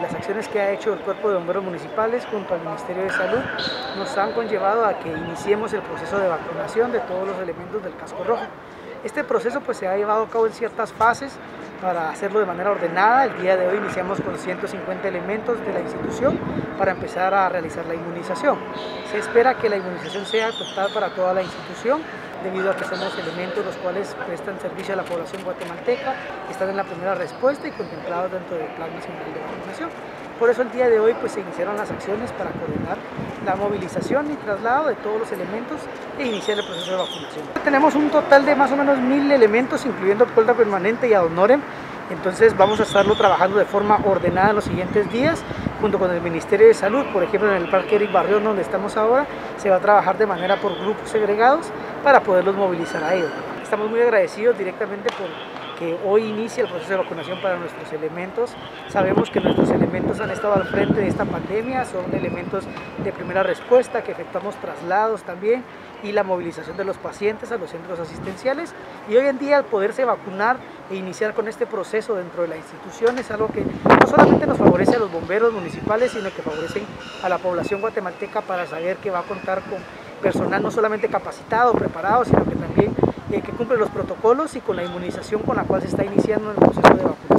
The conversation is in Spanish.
Las acciones que ha hecho el Cuerpo de Bomberos Municipales junto al Ministerio de Salud nos han conllevado a que iniciemos el proceso de vacunación de todos los elementos del casco rojo. Este proceso pues, se ha llevado a cabo en ciertas fases para hacerlo de manera ordenada. El día de hoy iniciamos con 150 elementos de la institución para empezar a realizar la inmunización. Se espera que la inmunización sea total para toda la institución debido a que somos elementos los cuales prestan servicio a la población guatemalteca, están en la primera respuesta y contemplados dentro del Plan Nacional de Vacunación. Por eso el día de hoy pues, se iniciaron las acciones para coordinar la movilización y traslado de todos los elementos e iniciar el proceso de vacunación. Tenemos un total de más o menos mil elementos, incluyendo puerta permanente y adhonorem, entonces vamos a estarlo trabajando de forma ordenada en los siguientes días, junto con el Ministerio de Salud, por ejemplo en el Parque Eric Barrión donde estamos ahora, se va a trabajar de manera por grupos segregados para poderlos movilizar a ellos. Estamos muy agradecidos directamente por que hoy inicia el proceso de vacunación para nuestros elementos. Sabemos que nuestros elementos han estado al frente de esta pandemia, son elementos de primera respuesta que efectuamos traslados también y la movilización de los pacientes a los centros asistenciales. Y hoy en día al poderse vacunar e iniciar con este proceso dentro de la institución es algo que no solamente nos favorece a los bomberos municipales, sino que favorece a la población guatemalteca para saber que va a contar con personal no solamente capacitado, preparado, sino que también que cumple los protocolos y con la inmunización con la cual se está iniciando el proceso de vacunación.